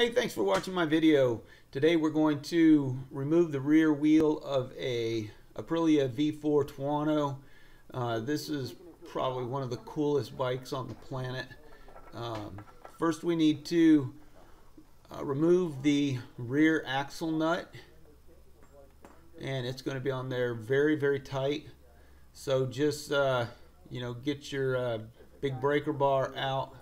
Hey, thanks for watching my video. Today we're going to remove the rear wheel of a Aprilia V4 Tuono. Uh, this is probably one of the coolest bikes on the planet. Um, first we need to uh, remove the rear axle nut and it's going to be on there very very tight so just uh, you know get your uh, big breaker bar out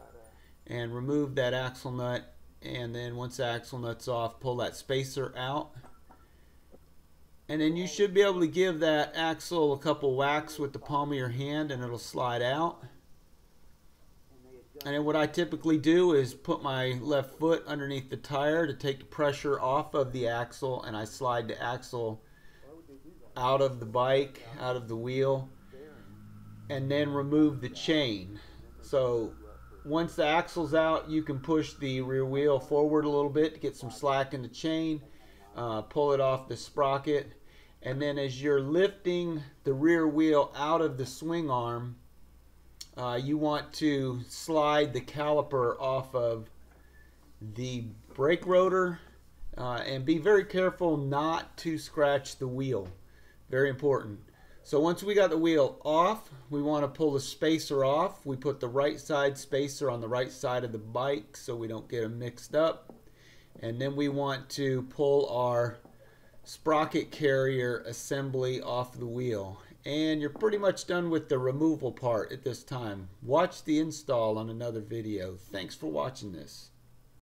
and remove that axle nut and then once the axle nut's off pull that spacer out. And then you should be able to give that axle a couple whacks with the palm of your hand and it'll slide out. And then what I typically do is put my left foot underneath the tire to take the pressure off of the axle and I slide the axle out of the bike out of the wheel and then remove the chain. So once the axle's out, you can push the rear wheel forward a little bit to get some slack in the chain, uh, pull it off the sprocket, and then as you're lifting the rear wheel out of the swing arm, uh, you want to slide the caliper off of the brake rotor uh, and be very careful not to scratch the wheel. Very important. So once we got the wheel off, we want to pull the spacer off. We put the right side spacer on the right side of the bike so we don't get them mixed up. And then we want to pull our sprocket carrier assembly off the wheel. And you're pretty much done with the removal part at this time. Watch the install on another video. Thanks for watching this.